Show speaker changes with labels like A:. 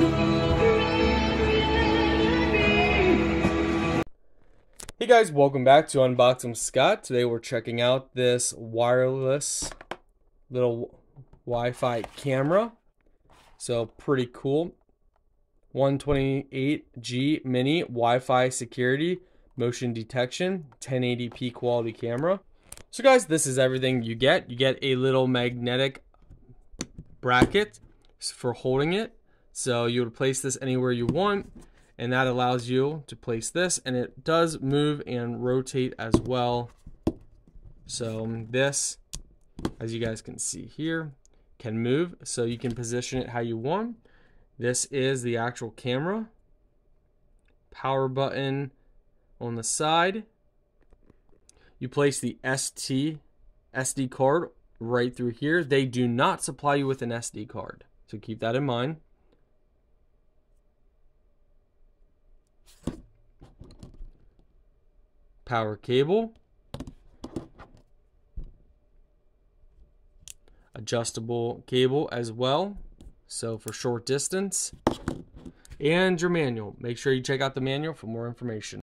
A: Hey guys, welcome back to Unboxing Scott. Today we're checking out this wireless little Wi-Fi camera. So pretty cool. 128G mini Wi-Fi security, motion detection, 1080p quality camera. So guys, this is everything you get. You get a little magnetic bracket for holding it. So you would place this anywhere you want and that allows you to place this and it does move and rotate as well. So um, this, as you guys can see here, can move so you can position it how you want. This is the actual camera. Power button on the side. You place the ST SD card right through here. They do not supply you with an SD card. So keep that in mind. Power cable. Adjustable cable as well. So for short distance. And your manual. Make sure you check out the manual for more information.